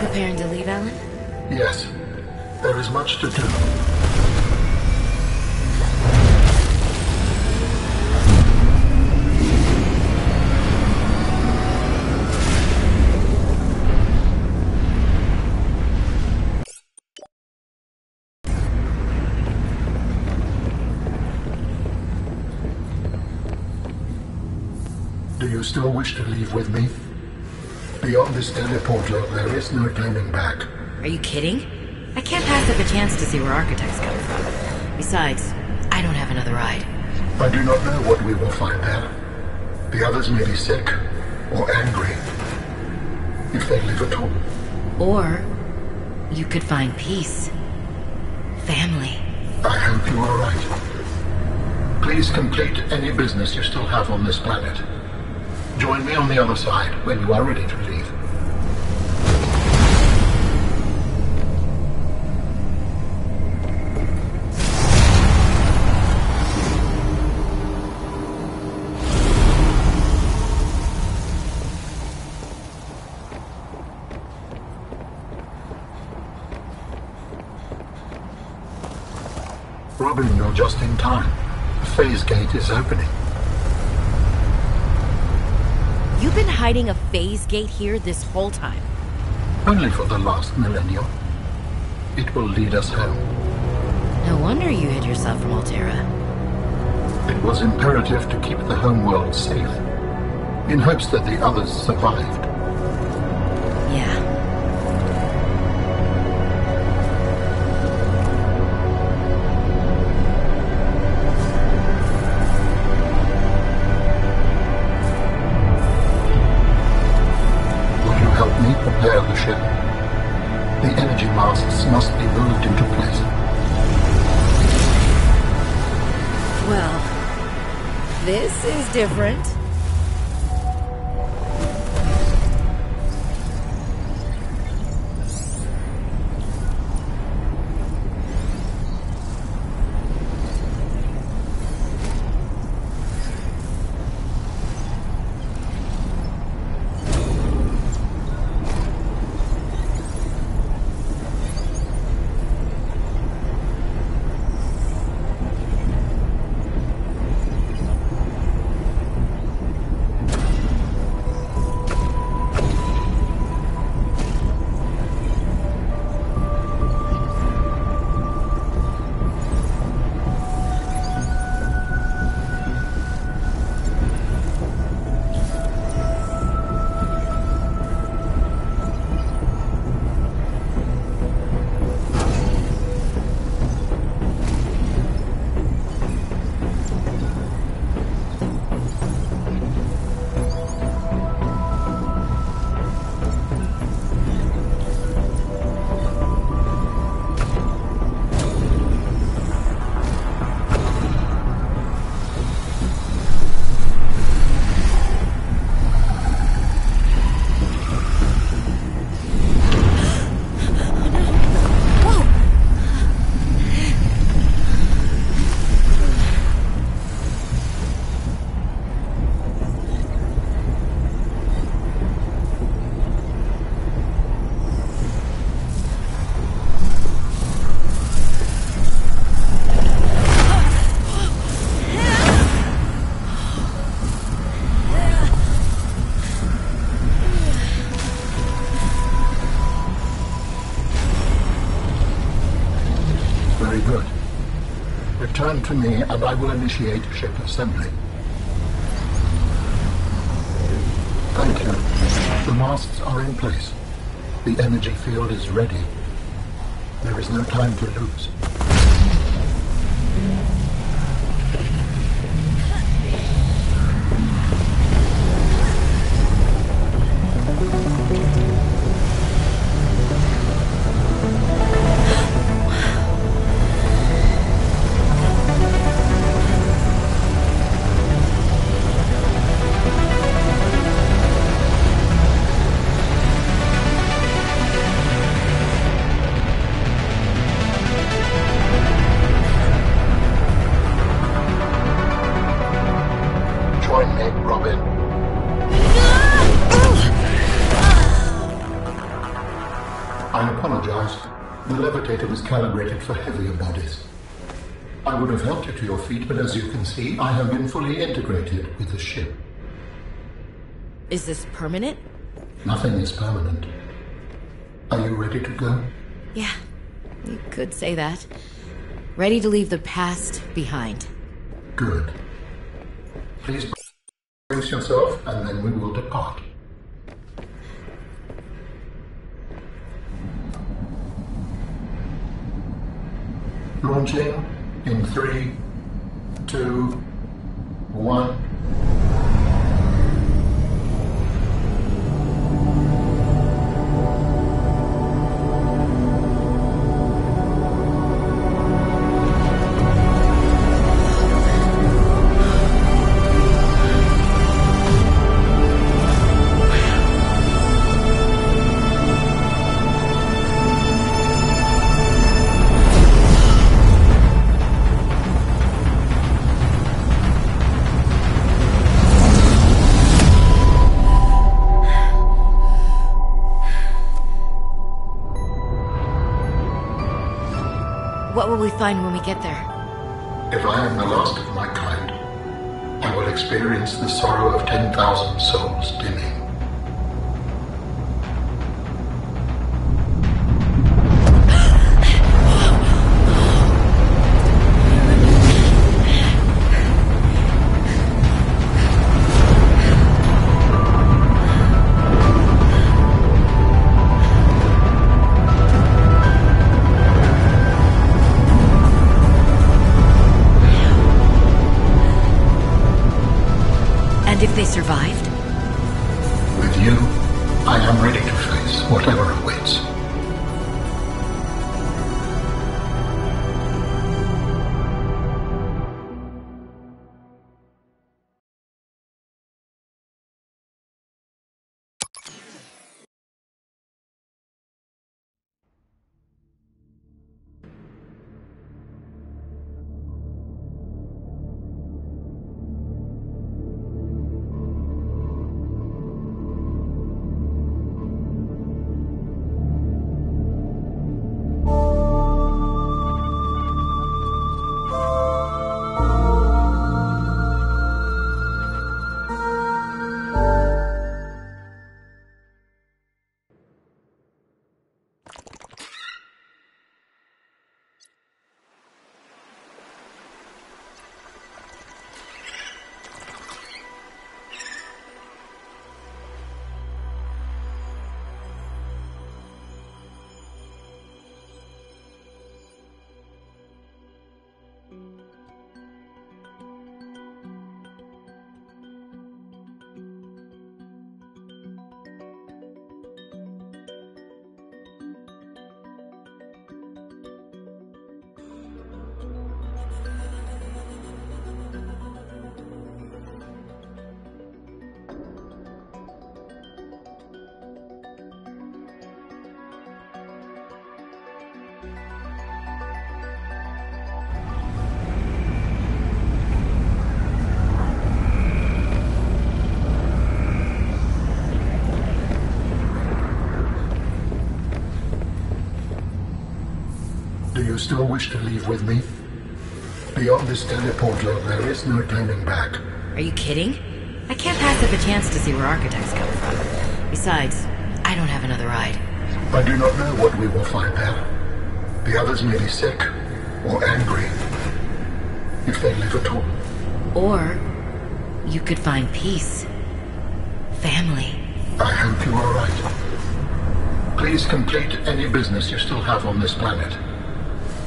Preparing to leave, Al-An? Yes. There is much to do. Do you still wish to leave with me? Beyond this teleporter, there is no turning back. Are you kidding? I can't pass up a chance to see where architects come from. Besides, I don't have another ride. I do not know what we will find there. The others may be sick or angry. If they live at all. Or you could find peace. Family. I hope you are right. Please complete any business you still have on this planet. Join me on the other side when you are ready to leave. Robin, you're just in time. The phase gate is opening. Been hiding a phase gate here this whole time. Only for the last millennium. It will lead us home. No wonder you hid yourself from Alterra. It was imperative to keep the homeworld safe, in hopes that the others survived. Different. Return to me and I will initiate ship assembly. Thank you. The masts are in place. The energy field is ready. There is no time to lose. Levitator was calibrated for heavier bodies. I would have helped you to your feet, but as you can see, I have been fully integrated with the ship. Is this permanent? Nothing is permanent. Are you ready to go? Yeah, you could say that. Ready to leave the past behind. Good. Please brace yourself, and then we will depart. Launching in three, two, one. What will we find when we get there? If I am the last of my kind, I will experience the sorrow of 10,000 souls dimming. Do you still wish to leave with me? Beyond this teleportal, there is no turning back. Are you kidding? I can't pass up a chance to see where architects come from. Besides, I don't have another ride. I do not know what we will find there. The others may be sick or angry. If they live at all. Or you could find peace. Family. I hope you are right. Please complete any business you still have on this planet.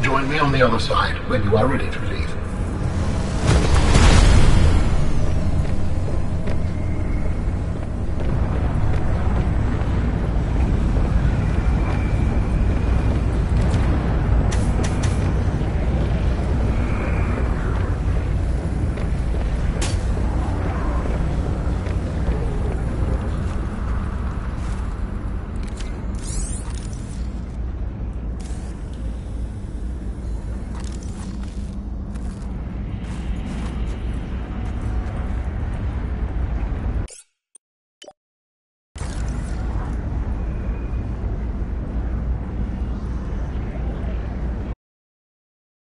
Join me on the other side when you are ready to leave.